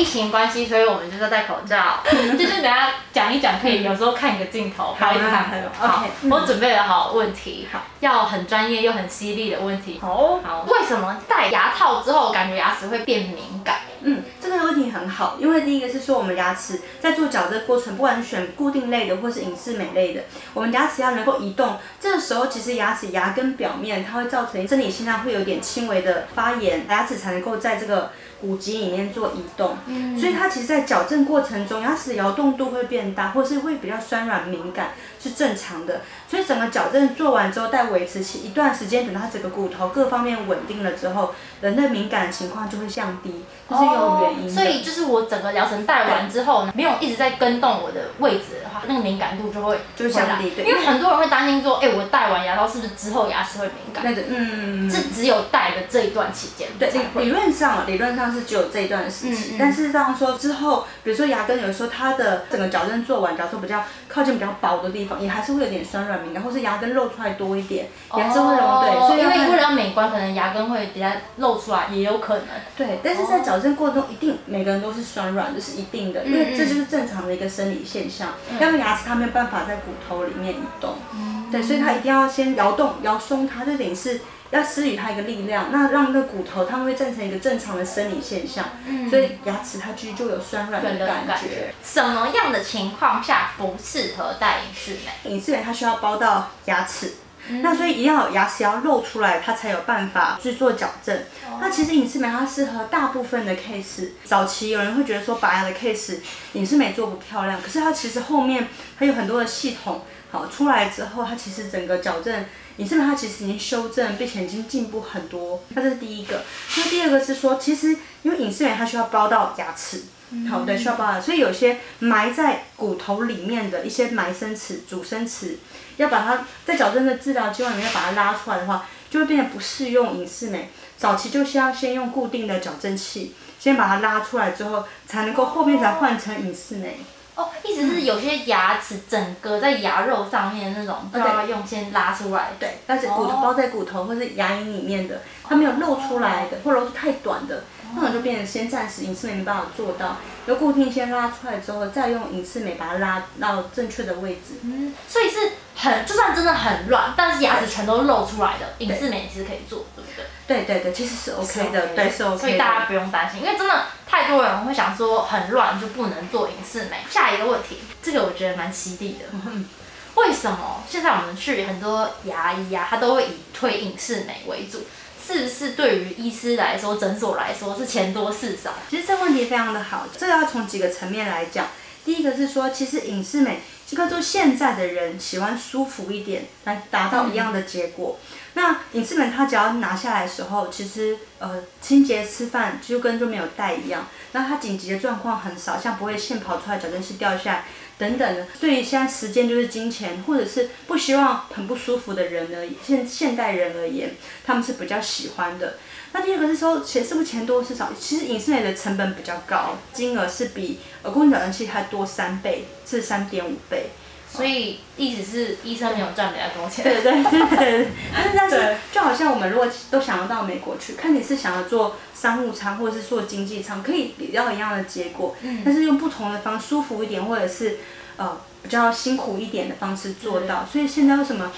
疫情关系，所以我们就是要戴口罩。就是等下讲一讲，可以有时候看一个镜头，不要一直看我。好，我准备了好问题，好，要很专业又很犀利的问题。好，好，为什么戴牙套之后感觉牙齿会变敏感？嗯，这个问题很好，因为第一个是说我们牙齿在做矫正过程，不管是选固定类的或是隐适美类的，我们牙齿要能够移动，这个时候其实牙齿牙根表面它会造成生理现象，会有点轻微的发炎，牙齿才能够在这个。骨肌里面做移动，所以它其实，在矫正过程中，牙齿的摇动度会变大，或是会比较酸软敏感，是正常的。所以整个矫正做完之后，待维持期一段时间，等它整个骨头各方面稳定了之后，人的敏感情况就会降低，这是有原因的。所以就是我整个疗程戴完之后呢，没有一直在跟动我的位置的话，那个敏感度就会就会降低。对，因为很多人会担心说，哎，我戴完牙套是不是之后牙齿会敏感？那个，嗯，是只有戴的这一段期间。对，理理论上，理论上。是只有这一段时期，但事实上说之后，比如说牙根，有时候它的整个矫正做完，假如说比较靠近比较薄的地方，也还是会有点酸软敏感，或是牙根露出来多一点，也还是会容对。所以因为为了美观，可能牙根会比较露出来，也有可能。对，但是在矫正过程中，一定每个人都是酸软，这是一定的，因为这就是正常的一个生理现象。要不然牙齿它没有办法在骨头里面移动，对，所以它一定要先摇动、摇松它，这点是。要施予它一个力量，那让那骨头它们会变成一个正常的生理现象，嗯所以牙齿它其实就有酸软的感觉。什么样的情况下不适合戴隐适美？隐适美它需要包到牙齿，那所以一定要牙齿要露出来，它才有办法去做矫正。那其实隐适美它适合大部分的 case。早期有人会觉得说拔牙的 case 隐适美做不漂亮，可是它其实后面它有很多的系统。好出来之后，它其实整个矫正，你是不是它其实已经修正，并且已经进步很多？那这是第一个。那第二个是说，其实因为隐适美它需要包到牙齿，好对，需要包到，所以有些埋在骨头里面的一些埋生齿、主生齿，要把它在矫正的治疗阶段里面把它拉出来的话，就会变得不适用隐适美。早期就需要先用固定的矫正器，先把它拉出来之后，才能够后面才换成隐适美。意思是有些牙齿整个在牙肉上面那种，就要用先拉出来。对，但是骨头包在骨头或是牙龈里面的，它没有露出来的，或者是太短的，那种就变成先暂时隐适美没办法做到，由固定先拉出来之后，再用隐适美把它拉到正确的位置。嗯，所以是很，就算真的很乱，但是牙齿全都露出来的隐适美其实可以做，对不对？对对对，其实是 OK 的，对是 OK 所以大家不用担心，因为真的太多人会想说很乱就不能做隐适美。下一个问题，这个我觉得蛮犀利的，为什么现在我们去很多牙医啊，他都会以推隐适美为主？是不是对于医师来说，诊所来说是钱多事少？其实这问题非常的好，这个要从几个层面来讲。第一个是说，其实隐适美，这个就现在的人喜欢舒服一点，来达到一样的结果。那隐适美它只要拿下来的时候，其实呃清洁吃饭就跟就没有戴一样。那它紧急的状况很少，像不会线跑出来、矫正器掉下来等等的。对于现在时间就是金钱，或者是不希望很不舒服的人而现现代人而言，他们是比较喜欢的。那第二个是说钱是不是钱多是少？其实影视类的成本比较高，金额是比呃固定矫正器还多三倍至三点五倍。所以意思是医生没有赚比较多钱。对对对对。但是但是就好像我们如果都想要到美国去，看你是想要做商务舱或者是做经济舱，可以比较一样的结果。嗯。但是用不同的方舒服一点，或者是呃比较辛苦一点的方式做到。所以现在为什么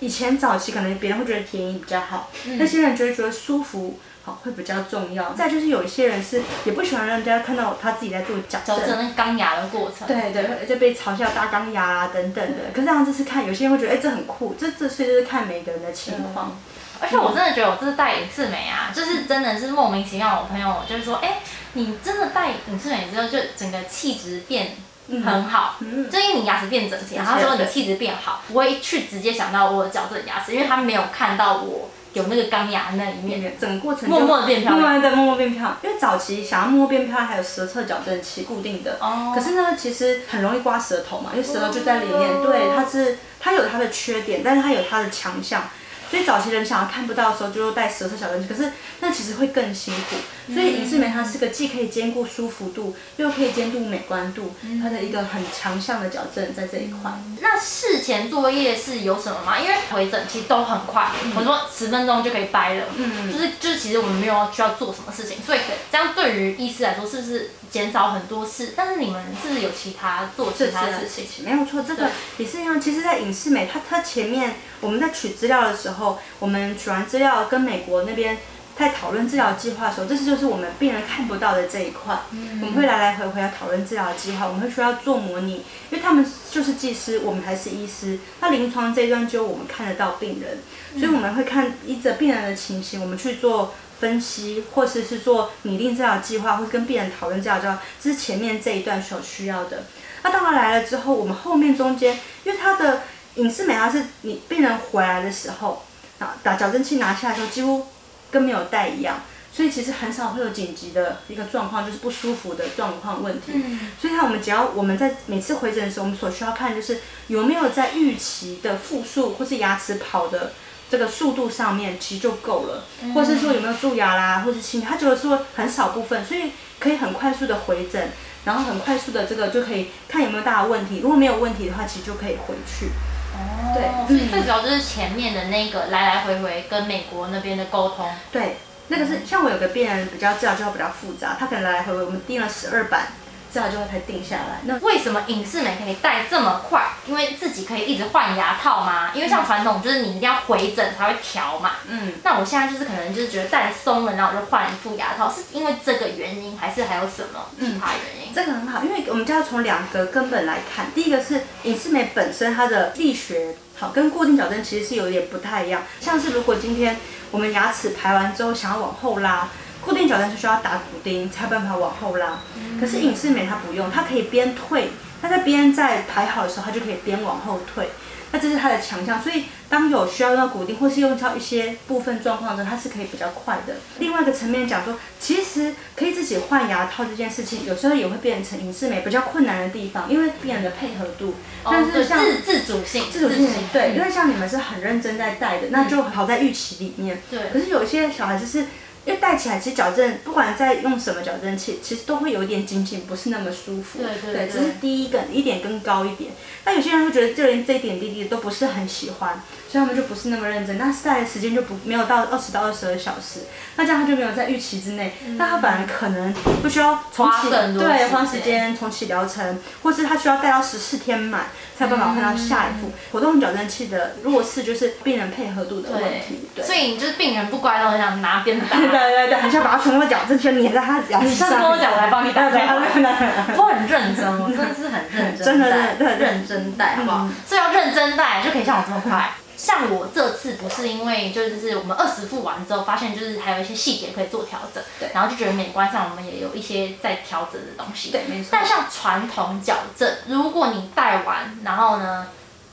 以前早期可能别人会觉得便宜比较好，那现在觉得觉得舒服。好，会比较重要。再就是有一些人是也不喜欢让人家看到他自己在做矫正，矫正那钢牙的过程。对对，就被嘲笑大钢牙啊等等的。可是这样子是看，有些人会觉得，哎，这很酷。这这所以就是看每个人的情况。而且我真的觉得我这是戴隐适美啊，就是真的是莫名其妙。我朋友就是说，哎，你真的戴隐适美之后，就整个气质变很好。嗯。就因为你牙齿变整齐，然后说你气质变好，不会去直接想到我矫正牙齿，因为他没有看到我。有那个钢牙那一面，整个过程默默的变漂亮，默默变漂亮。因为早期想要默默变漂亮，还有舌侧矫正器固定的，哦可是呢，其实很容易刮舌头嘛，因为舌头就在里面。对，它是它有它的缺点，但是它有它的强项。所以早期人想要看不到的时候，就戴舌侧矫正器，可是那其实会更辛苦。所以隐适美它是个既可以兼顾舒服度，又可以兼顾美观度，它的一个很强项的矫正在这一块。那事前作业是有什么吗？因为回诊其实都很快，我说十分钟就可以掰了，嗯，就是就是其实我们没有需要做什么事情，所以这样对于医师来说是不是减少很多事？但是你们是有其他做其他事情，没有错，这个也是一样。其实，在隐适美它它前面我们在取资料的时候，我们取完资料跟美国那边。在讨论治疗计划的时候，这是就是我们病人看不到的这一块。我们会来来回回要讨论治疗计划，我们会需要做模拟，因为他们就是技师，我们还是医师。那临床这一段就我们看得到病人，所以我们会看依着病人的情形，我们去做分析，或是是做拟定治疗计划，或者跟病人讨论治疗计划。这是前面这一段所需要的。那当他来了之后，我们后面中间，因为他的隐适美，它是你病人回来的时候，啊，打矫正器拿下来的时候，几乎。跟没有带一样，所以其实很少会有紧急的一个状况，就是不舒服的状况问题。嗯，所以看我们只要我们在每次回诊的时候，我们所需要看就是有没有在预期的复数或是牙齿跑的这个速度上面，其实就够了。或者是说有没有蛀牙啦，或是清，他觉得说很少部分，所以可以很快速的回诊，然后很快速的这个就可以看有没有大的问题。如果没有问题的话，其实就可以回去。哦，对，所以最主要就是前面的那个来来回回跟美国那边的沟通。对，那个是像我有个病人比较治疗就会比较复杂，他可能来来回回我们订了十二版。这样就会才定下来。那为什么隐适美可以戴这么快？因为自己可以一直换牙套吗？因为像传统就是你一定要回诊才会调嘛。嗯。那我现在就是可能就是觉得戴松了，然后我就换一副牙套，是因为这个原因，还是还有什么其他原因？这个很好，因为我们就要从两个根本来看。第一个是隐适美本身它的力学好，跟固定矫正其实是有点不太一样。像是如果今天我们牙齿排完之后想要往后拉。固定矫正是需要打骨钉才有办法往后拉，可是隐适美它不用，它可以边退，它在边在排好的时候，它就可以边往后退，那这是它的强项。所以当有需要用到骨钉或是用到一些部分状况的时候，它是可以比较快的。另外一个层面讲说，其实可以自己换牙套这件事情，有时候也会变成隐适美比较困难的地方，因为病人的配合度。但是像自自主性，自主性对，因为像你们是很认真在戴的，那就好在预期里面。对。可是有一些小孩子是。因为戴起来，其实矫正不管在用什么矫正器，其实都会有一点紧紧，不是那么舒服。对对对。只是第一个一点更高一点。那有些人会觉得，就连这一点滴滴都不是很喜欢，所以他们就不是那么认真。那戴的时间就不没有到二十到二十二小时，那这样他就没有在预期之内。那他本来可能不需要重启，对，花时间重启疗程，或是他需要戴到十四天满。才有办法换到下一副活动矫正器的弱势，就是病人配合度的问题。对，所以你就是病人不乖，都很想拿鞭子打。对对对，很想把他全部矫正器粘在他牙齿上。你跟我讲，我来帮你打。对对对，我很认真，我真的是很认真，真的认真戴，好不好？所以要认真戴，就可以像我这么快。像我这次不是因为就是我们二十副完之后，发现就是还有一些细节可以做调整，对，然后就觉得美观上我们也有一些在调整的东西，对，没错。但像传统矫正，如果你戴完，然后呢，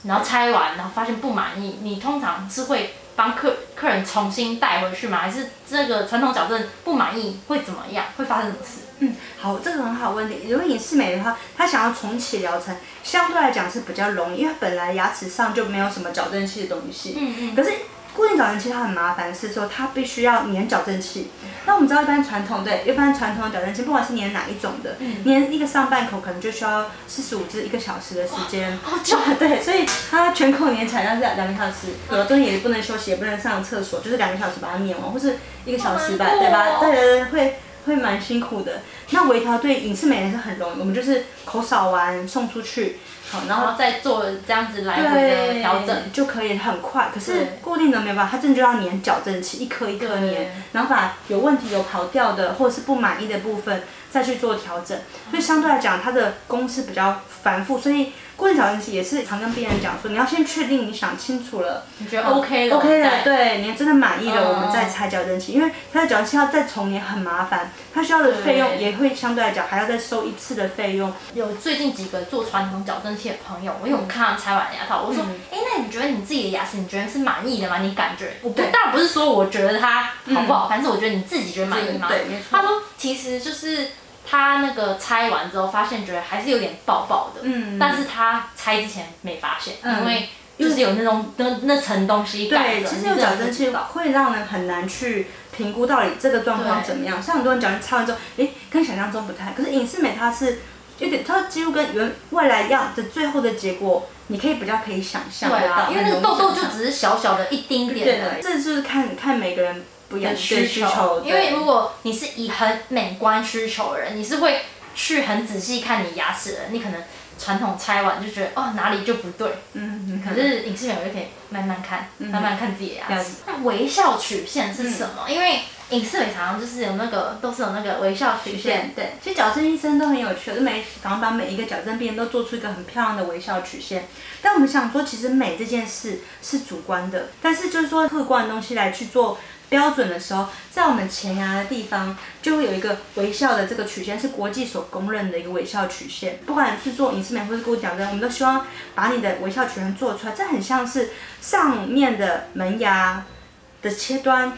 然后拆完，然后发现不满意，你通常是会帮客客人重新带回去吗？还是这个传统矫正不满意会怎么样？会发生什么事？嗯，好，这个很好问题。如果隐适美的话，他想要重启疗程，相对来讲是比较容易，因为本来牙齿上就没有什么矫正器的东西。嗯嗯。可是固定矫正器它很麻烦，是说它必须要粘矫正器。那我们知道一般传统对，一般传统的矫正器，不管是粘哪一种的，粘一个上半口可能就需要四十五至一个小时的时间。好久。对，所以它全口粘起来要是两个小时，有的也不能休息，也不能上厕所，就是两个小时把它粘完，或是一个小时吧，对吧？对对对，会。会蛮辛苦的，那微调对影视美人是很容易，我们就是口扫完送出去，好，然后再做这样子来回的调整就可以很快。可是固定的没有办法，它真的就要粘矫正器，一颗一颗粘，然后把有问题有跑掉的或者是不满意的部分再去做调整，所以相对来讲它的工是比较繁复，所以。固定矫正器也是常跟病人讲说，你要先确定你想清楚了，你觉得 OK 了，OK 了，对，你真的满意了，我们再拆矫正器，因为它的矫正器要再重粘很麻烦，它需要的费用也会相对来讲还要再收一次的费用。有最近几个做传统矫正器的朋友，我有看拆完牙套，我说，哎，那你觉得你自己的牙齿，你觉得是满意的吗？你感觉？我不，当然不是说我觉得它好不好，反正我觉得你自己觉得满意吗？对，没错。他说，其实就是。他那个拆完之后，发现觉得还是有点爆爆的，嗯，但是他拆之前没发现，因为就是有那种那那层东西盖着。对，其实有矫正器会让人很难去评估到底这个状况怎么样。像很多人矫正拆完之后，哎，跟想象中不太。可是隐适美它是有点，它几乎跟原未来样的最后的结果，你可以比较可以想象。对啊，因为那个痘痘就只是小小的一丁点的。这就是看看每个人不一样的需求。因为如果你是以很美观需求的人，你是会去很仔细看你牙齿的，你可能。传统拆完就觉得哦哪里就不对，嗯，可是影视美我就可以慢慢看，慢慢看自己的牙齿。那微笑曲线是什么？因为影视美常常就是有那个都是有那个微笑曲线，对。其实矫正医生都很有趣，就每好像把每一个矫正病人都做出一个很漂亮的微笑曲线。但我们想说，其实美这件事是主观的，但是就是说客观的东西来去做。标准的时候，在我们前牙的地方就会有一个微笑的这个曲线，是国际所公认的一个微笑曲线。不管是做隐适美或是固矫正，我们都希望把你的微笑曲线做出来。这很像是上面的门牙的切端，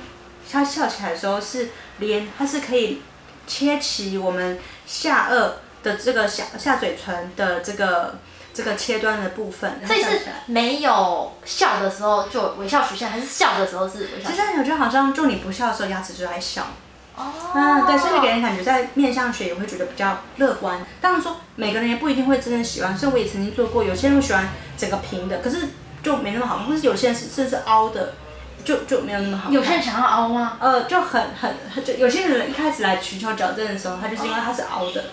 它笑起来的时候是连，它是可以切齐我们下颚的这个下下嘴唇的这个。这个切端的部分，所以是没有笑的时候就微笑曲线，还是笑的时候是微笑？其实我觉得好像就你不笑的时候牙齿就在笑。哦。嗯，对，所以给人感觉在面相学也会觉得比较乐观。当然说每个人也不一定会真的喜欢，所以我也曾经做过，有些人会喜欢整个平的，可是就没那么好看；或是有些人是甚至凹的，就就没有那么好。有些人想要凹吗？呃，就很很就有些人一开始来寻求矫正的时候，他就是因为他是凹的。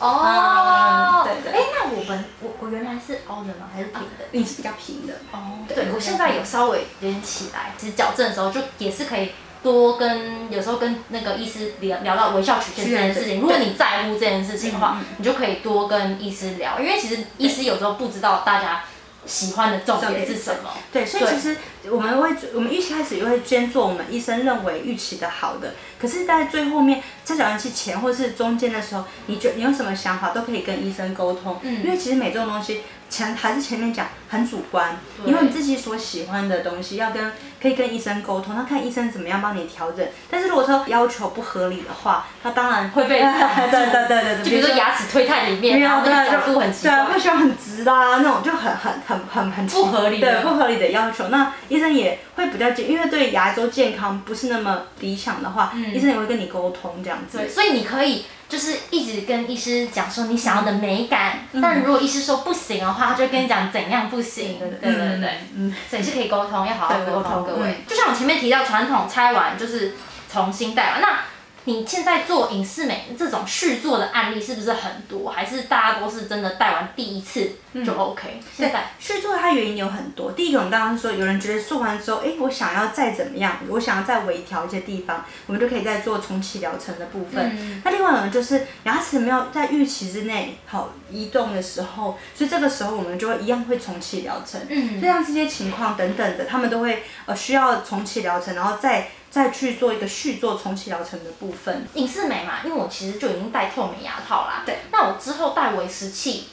哦，对对，哎，那我们我我原来是凹的吗？还是平的？你是比较平的。哦，对，我现在有稍微有点起来。其实矫正的时候就也是可以多跟有时候跟那个医师聊聊到微笑曲线这件事情。如果你在乎这件事情的话，你就可以多跟医师聊，因为其实医师有时候不知道大家。喜欢的重点是什么？对，所以其实我们会，我们预期开始也会先做我们医生认为预期的好的，可是，在最后面在矫正期前或是中间的时候，你觉你有什么想法都可以跟医生沟通，嗯，因为其实每这种东西。前还是前面讲很主观，因为你自己所喜欢的东西要跟可以跟医生沟通，那看医生怎么样帮你调整。但是如果说要求不合理的话，他当然会被 对对对对，就比如说牙齿推太里面，然后角度很奇怪，会需要很直啦，那种就很很很很很不合理对不合理的要求。那医生也会比较健，因为对牙周健康不是那么理想的话，医生也会跟你沟通这样子。对，所以你可以。就是一直跟医师讲说你想要的美感，但如果医师说不行的话，他就跟你讲怎样不行。对对对对，嗯，所以是可以沟通，要好好沟通各位。就像我前面提到，传统拆完就是重新戴完，那。你现在做影视美这种续作的案例是不是很多？还是大家都是真的带完第一次就 OK？现在续做它原因有很多。第一个，我们刚刚说有人觉得做完之后，哎，我想要再怎么样，我想要再微调一些地方，我们就可以再做重启疗程的部分。那另外呢，就是牙齿没有在预期之内好移动的时候，所以这个时候我们就会一样会重启疗程。嗯，像这些情况等等的，他们都会呃需要重启疗程，然后再。再去做一个续做重启疗程的部分，隐适美嘛，因为我其实就已经戴透明牙套啦。对。那我之后戴维持器，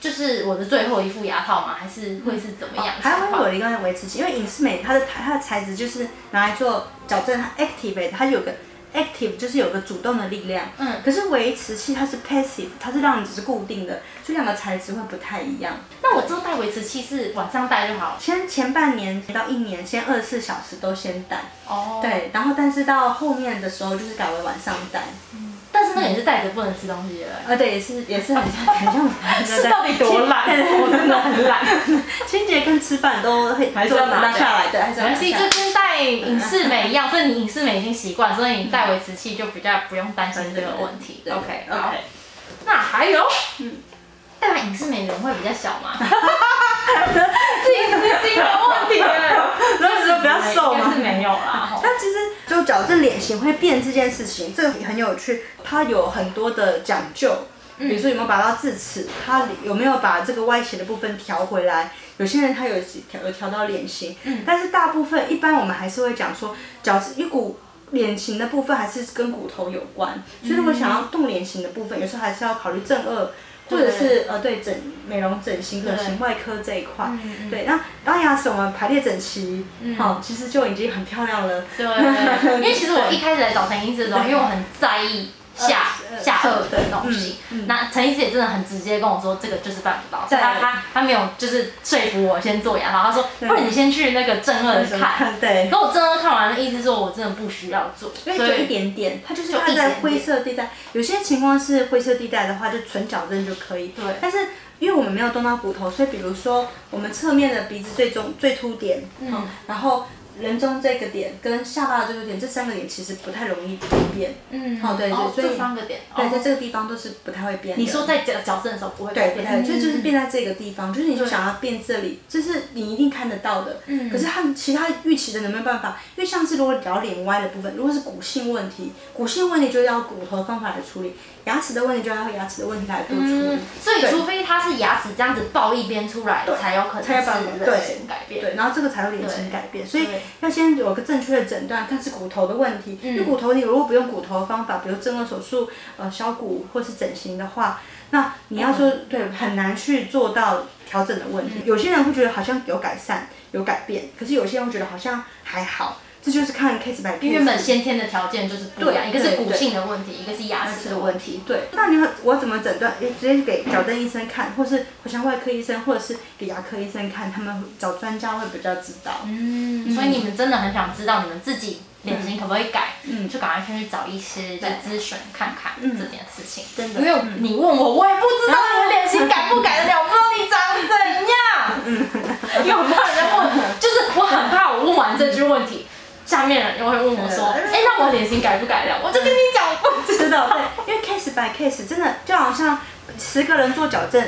就是我的最后一副牙套嘛？还是会是怎么样？还会有一个维持器，因为隐适美它的它的材质就是拿来做矫正 activate，它有个。Active 就是有个主动的力量，嗯，可是维持器它是 passive，它是让你只是固定的，所以两个材质会不太一样。那我之后戴维持器是晚上戴就好，先前半年到一年，先二十四小时都先戴，哦，对，然后但是到后面的时候就是改为晚上戴。但是那也是带着不能吃东西的。啊，对，也是也是很像很像。是到底多懒？我真的很懒。清洁跟吃饭都会还是要拿下来的，还是要拿下来。就跟戴影视美一样，所以你影视美已经习惯，所以你戴维持器就比较不用担心这个问题。OK OK。那还有，嗯，戴完影视美人会比较小吗？自己私心的问题。那时候比较瘦嘛？是没有啦。但其实。就矫正脸型会变这件事情，这个很有趣，它有很多的讲究。比如说有没有拔到智齿，它有没有把这个歪斜的部分调回来？有些人他有调有调到脸型，但是大部分一般我们还是会讲说，矫一股脸型的部分还是跟骨头有关，所以如果想要动脸型的部分，有时候还是要考虑正颚。或者是呃对整美容整形整形外科这一块，对，那当牙齿我们排列整齐，好，其实就已经很漂亮了。对，因为其实我一开始来找陈医师的时候，因为我很在意下下颚的东西。那陈医师也真的很直接跟我说，这个就是办不到，他他他没有就是说服我先做牙，然后他说，不然你先去那个正颚看。对。然后我正颚看完，意思说我真的不需要做，因为就一点点，它就是它在灰色地带。有些情况是灰色地带的话，就纯矫正就可以。对。但是因为我们没有动到骨头，所以比如说我们侧面的鼻子最中最凸点，嗯，然后。人中这个点跟下巴的这个点，这三个点其实不太容易变。嗯，好，对对，所以这三个点，对，在这个地方都是不太会变。你说在矫矫正的时候不会变？对，不太，所以就是变在这个地方，就是你就想要变这里，这是你一定看得到的。嗯。可是他其他预期的有没有办法？因为像是如果聊脸歪的部分，如果是骨性问题，骨性问题就要骨头方法来处理。牙齿的问题就要牙齿的问题来做处理，所以除非它是牙齿这样子爆一边出来，才有可能是脸型改变。对，然后这个才有脸型改变，所以要先有个正确的诊断，看是骨头的问题。因为骨头你如果不用骨头的方法，比如正颌手术、呃削骨或是整形的话，那你要说对很难去做到调整的问题。有些人会觉得好像有改善、有改变，可是有些人会觉得好像还好。这就是看 case by case。因为原本先天的条件就是不一样，一个是骨性的问题，一个是牙齿的问题。对。那你我怎么诊断？诶直接给矫正医生看，或是口腔外科医生，或者是给牙科医生看，他们找专家会比较知道。嗯。所以你们真的很想知道你们自己脸型可不可以改？嗯。就赶快先去找医师就咨询看看这件事情。真的。因为你问我，我也不知道你的脸型改不改得了，我不知道你长怎样。嗯。因为我怕人家问，就是我很怕我问完这句问题。下面人又会问我说：“哎，那我脸型改不改了？”我就跟你讲，我 不知道。对，因为 case by case 真的就好像十个人做矫正，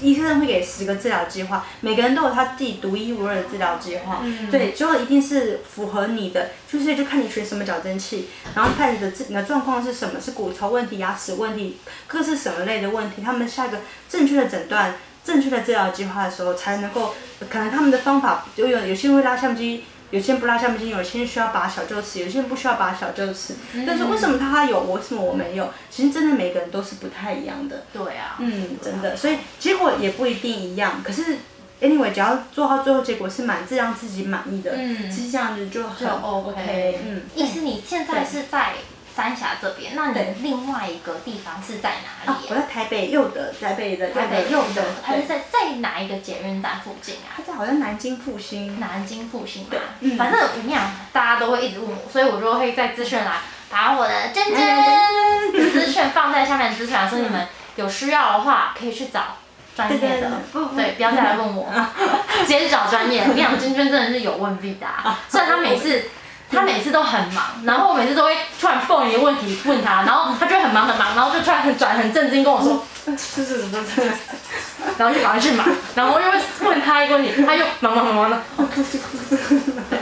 医生会给十个治疗计划，每个人都有他自己独一无二的治疗计划。嗯。对，最后一定是符合你的，就是就看你选什么矫正器，然后看你的自你的状况是什么，是骨头问题、牙齿问题，各是什么类的问题，他们下一个正确的诊断、正确的治疗计划的时候，才能够可能他们的方法就有有些人会拉相机。有些人不拉橡皮筋，有些人需要拔小臼齿，有些人不需要拔小臼齿。但是为什么他有，为什么我没有？其实真的每个人都是不太一样的。对啊。嗯，真的，所以结果也不一定一样。可是，anyway，只要做到最后结果是满自让自己满意的，其实这样子就很 OK。嗯。意思你现在是在？三峡这边，那你另外一个地方是在哪里？我在台北右的，台北的台北右的，它是在在哪一个捷运站附近啊？它在好像南京复兴。南京复兴嘛，反正我跟你讲，大家都会一直问我，所以我就会在资讯栏把我的真真资讯放在下面资讯栏，说你们有需要的话可以去找专业的，对，不要再来问我，直接找专业。我跟你讲，君君真的是有问必答，虽然他每次。他每次都很忙，然后我每次都会突然蹦一个问题问他，然后他就会很忙很忙，然后就突然很转很震惊跟我说，是是什么是，然后就马上去忙，然后又会问他一个问题，他又忙忙忙忙的，对，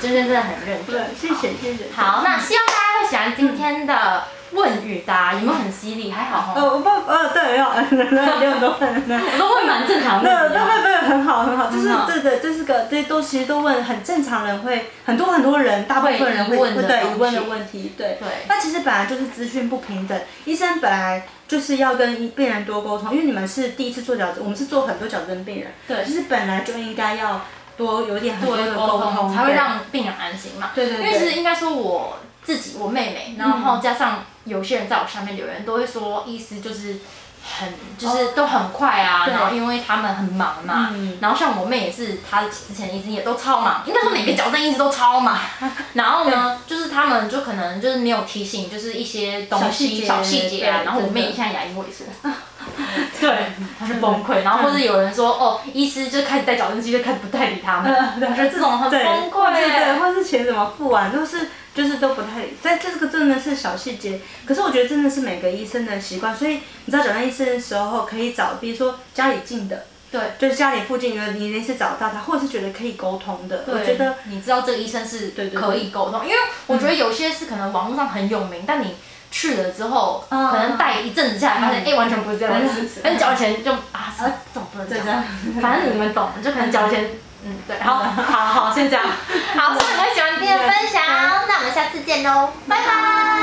真真真的很认真，谢谢谢谢。好，那希望大家会喜欢今天的。问与答有没有很犀利？还好哈。呃不呃对没 有很多问，我都问蛮正常的。对对对，很好很好，就是这个这是个这都其实都问很正常人会很多很多人大部分人会会对疑问的问题对。对。那其实本来就是资讯不平等，医生本来就是要跟病人多沟通，因为你们是第一次做矫正，我们是做很多矫正病人。对。其实本来就应该要多有点很多的沟通，才会让病人安心嘛。对对对。因为其实应该说我。自己，我妹妹，然后加上有些人在我下面留言，都会说意思就是很，就是都很快啊，然后因为他们很忙嘛，然后像我妹也是，她之前医生也都超忙，应该说每个矫正医师都超忙，然后呢，就是他们就可能就是没有提醒，就是一些东西小细节啊，然后我妹现在牙龈萎缩，对，他是崩溃，然后或者有人说哦，医师就开始戴矫正器就开始不代理他们，我觉得这种很崩溃，对对，或是钱怎么付完都是。就是都不太，在这个真的是小细节，可是我觉得真的是每个医生的习惯，所以你知道矫正医生的时候可以找，比如说家里近的，对，就是家里附近，的你那次找到他，或者是觉得可以沟通的，我觉得你知道这个医生是可以沟通，因为我觉得有些是可能网络上很有名，但你去了之后，可能带一阵子下来，发现哎完全不是这样子，那你交钱就啊，怎么不能讲，反正你们懂，就可能交钱。嗯，对，好，好好，先这样，好，希望你们喜欢今天的分享，那我们下次见喽，拜拜。